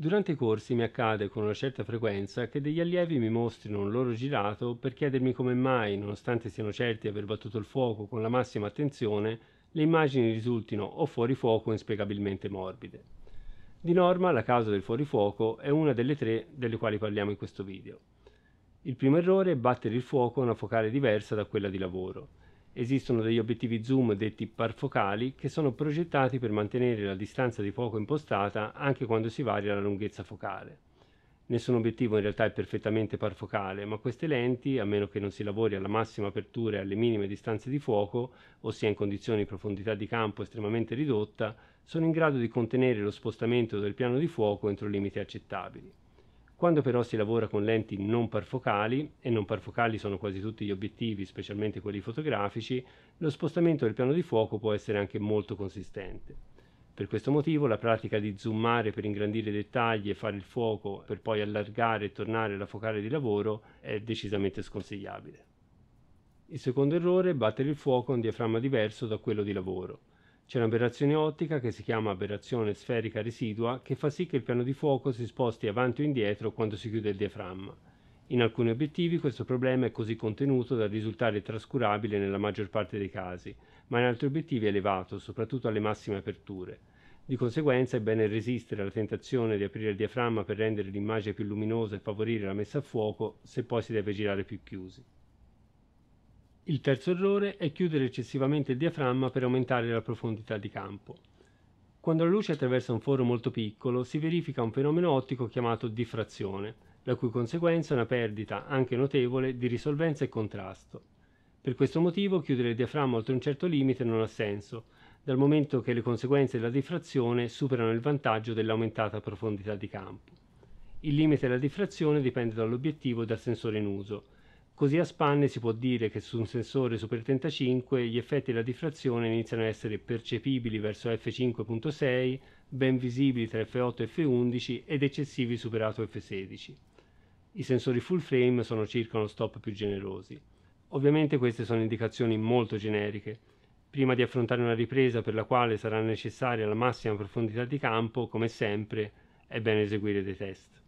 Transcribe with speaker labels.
Speaker 1: Durante i corsi mi accade con una certa frequenza che degli allievi mi mostrino un loro girato per chiedermi come mai, nonostante siano certi di aver battuto il fuoco con la massima attenzione, le immagini risultino o fuori fuoco o inspiegabilmente morbide. Di norma la causa del fuorifuoco è una delle tre delle quali parliamo in questo video. Il primo errore è battere il fuoco a una focale diversa da quella di lavoro. Esistono degli obiettivi zoom detti parfocali che sono progettati per mantenere la distanza di fuoco impostata anche quando si varia la lunghezza focale. Nessun obiettivo in realtà è perfettamente parfocale, ma queste lenti, a meno che non si lavori alla massima apertura e alle minime distanze di fuoco, ossia in condizioni di profondità di campo estremamente ridotta, sono in grado di contenere lo spostamento del piano di fuoco entro limiti accettabili. Quando però si lavora con lenti non parfocali, e non parfocali sono quasi tutti gli obiettivi, specialmente quelli fotografici, lo spostamento del piano di fuoco può essere anche molto consistente. Per questo motivo la pratica di zoomare per ingrandire i dettagli e fare il fuoco per poi allargare e tornare alla focale di lavoro è decisamente sconsigliabile. Il secondo errore è battere il fuoco a un diaframma diverso da quello di lavoro. C'è un'aberrazione ottica che si chiama aberrazione sferica residua che fa sì che il piano di fuoco si sposti avanti o indietro quando si chiude il diaframma. In alcuni obiettivi questo problema è così contenuto da risultare trascurabile nella maggior parte dei casi, ma in altri obiettivi è elevato, soprattutto alle massime aperture. Di conseguenza è bene resistere alla tentazione di aprire il diaframma per rendere l'immagine più luminosa e favorire la messa a fuoco se poi si deve girare più chiusi. Il terzo errore è chiudere eccessivamente il diaframma per aumentare la profondità di campo. Quando la luce attraversa un foro molto piccolo si verifica un fenomeno ottico chiamato diffrazione, la cui conseguenza è una perdita, anche notevole, di risolvenza e contrasto. Per questo motivo chiudere il diaframma oltre un certo limite non ha senso, dal momento che le conseguenze della diffrazione superano il vantaggio dell'aumentata profondità di campo. Il limite della diffrazione dipende dall'obiettivo e dal sensore in uso, Così a spanne si può dire che su un sensore Super 35 gli effetti della diffrazione iniziano a essere percepibili verso f5.6, ben visibili tra f8 e f11 ed eccessivi superato f16. I sensori full frame sono circa uno stop più generosi. Ovviamente queste sono indicazioni molto generiche. Prima di affrontare una ripresa per la quale sarà necessaria la massima profondità di campo, come sempre, è bene eseguire dei test.